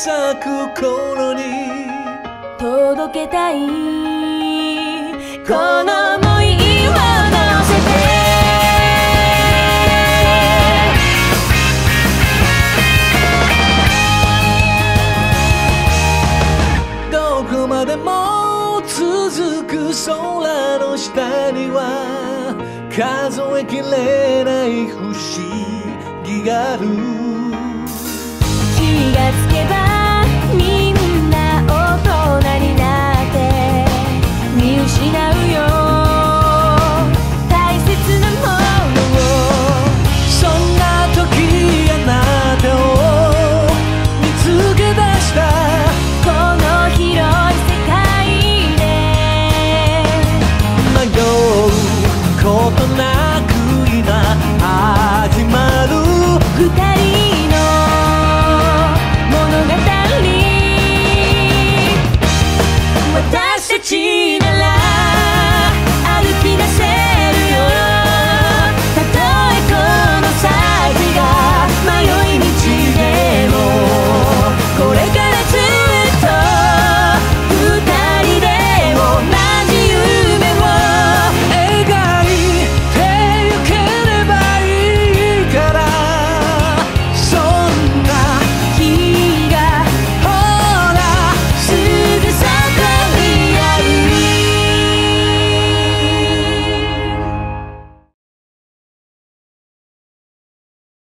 咲く頃に。届けたい。この想いを乗せて。どこまでも続く空の下には数えきれない不思議がある二人